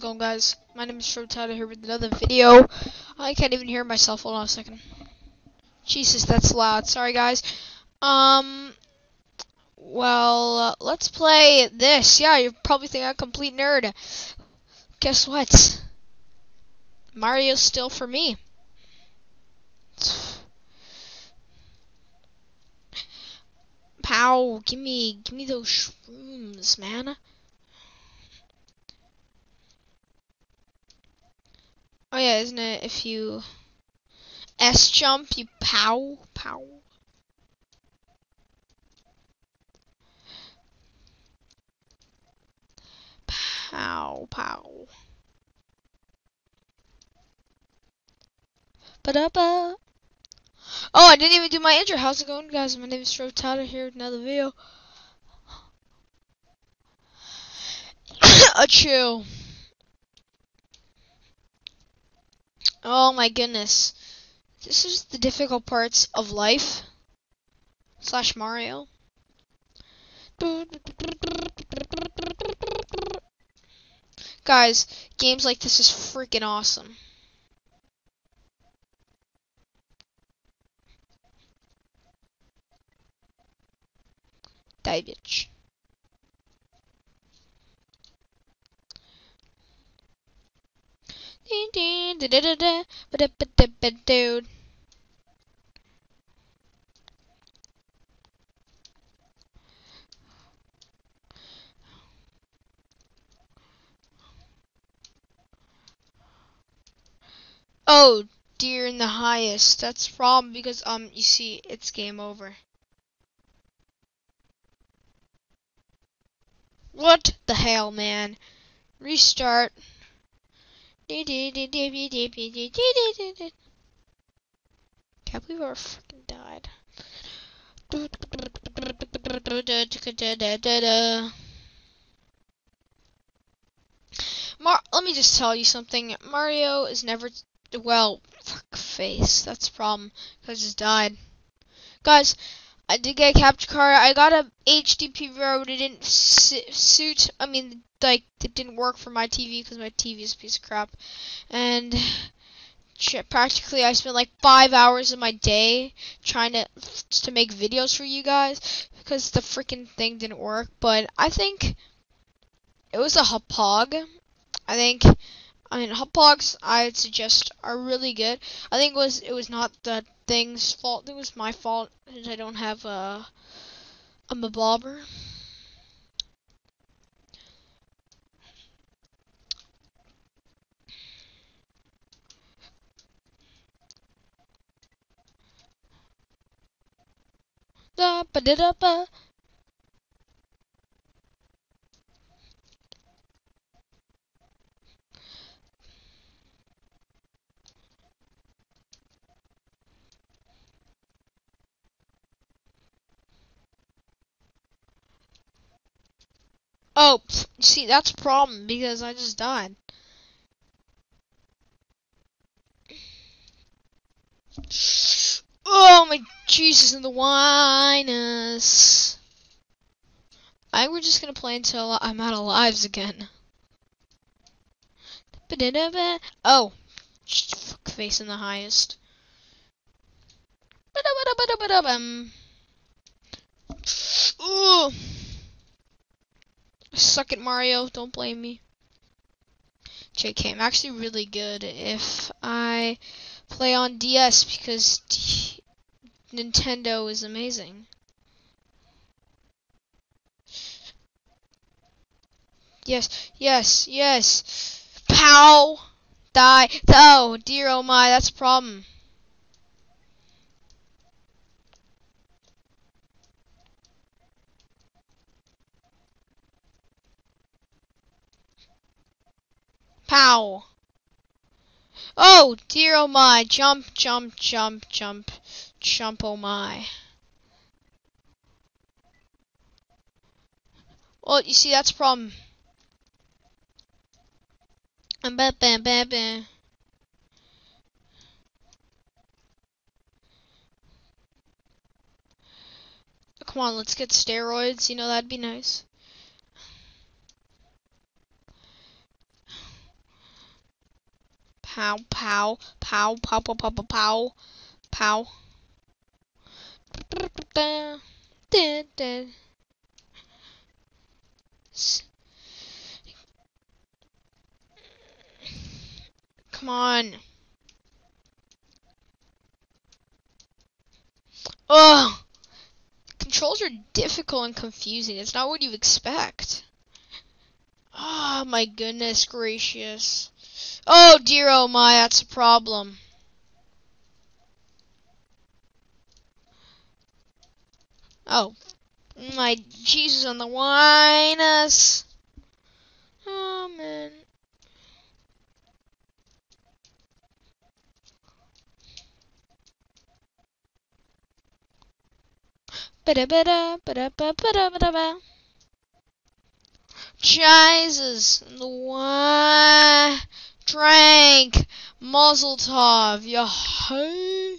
it going, guys? My name is Showtime here with another video. I can't even hear myself. Hold on a second. Jesus, that's loud. Sorry, guys. Um, well, uh, let's play this. Yeah, you probably think I'm a complete nerd. Guess what? Mario's still for me. Pow! Give me, give me those shrooms, man. Oh, yeah, isn't it if you S jump, you pow, pow. Pow, pow. Ba-da-ba. Oh, I didn't even do my intro. How's it going, guys? My name is Fro Tato here with another video. A chill. Oh my goodness. This is the difficult parts of life. Slash Mario. Guys, games like this is freaking awesome. Die, Dude. Oh, dear in the highest. That's problem because um you see it's game over. What the hell, man? Restart. Can't believe I freaking died. Mar let me just tell you something. Mario is never well, fuck face. That's the problem. I just died. Guys, I did get a capture card. I got a HD but it didn't suit. I mean, like it didn't work for my TV because my TV is a piece of crap. And practically, I spent like five hours of my day trying to to make videos for you guys because the freaking thing didn't work. But I think it was a Hauppauge. I think I mean, Hauppauges I'd suggest are really good. I think it was it was not the thing's fault. It was my fault because I don't have a I'm a bobber. Da ba da da ba. Oh, see, that's a problem because I just died. Oh my Jesus and the winus. I we're just gonna play until I'm out of lives again. Oh, fuck face in the highest. Ooh. Suck at Mario, don't blame me. JK, I'm actually really good if I play on DS because D Nintendo is amazing. Yes, yes, yes. Pow! Die. Oh, dear oh my, that's a problem. Pow! Oh, dear oh my. Jump, jump, jump, jump. Jump oh my. Well, you see, that's a problem. Bam, bam, bam, bam. Come on, let's get steroids. You know, that'd be nice. Pow, pow, pow, pow, pow, pow, pow, pow. Come on. Ugh. Controls are difficult and confusing. It's not what you expect. Oh my goodness gracious. Oh dear oh my, that's a problem. Oh. My Jesus on the winus. Oh ba-da-ba-ba-da-ba-da-ba. Jesus, the one drank Mazel Tov, yahoo!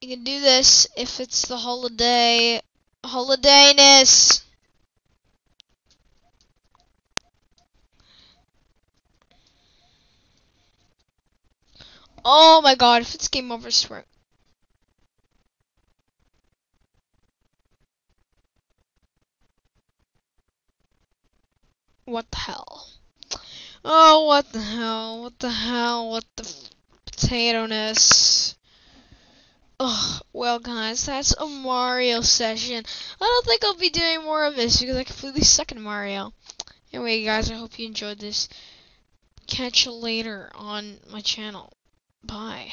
you can do this if it's the holiday, holidayness. Oh my god, if it's game over, swear. What the hell? Oh, what the hell? What the hell? What the potato-ness? Ugh, well guys, that's a Mario session. I don't think I'll be doing more of this because I completely suck at Mario. Anyway guys, I hope you enjoyed this. Catch you later on my channel. Bye.